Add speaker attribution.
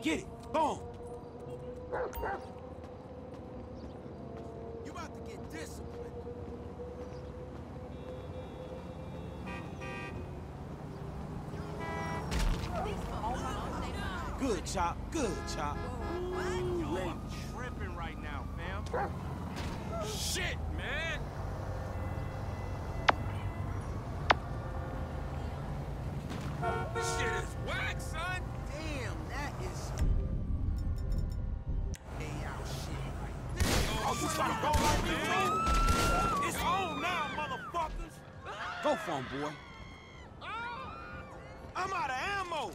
Speaker 1: Get it. Boom.
Speaker 2: You about to get disciplined.
Speaker 1: Good, Chop. Good, Chop.
Speaker 3: Yo, I'm tripping right now, fam. Shit, man!
Speaker 1: It's on now, motherfuckers. Go for him, boy. I'm out of ammo.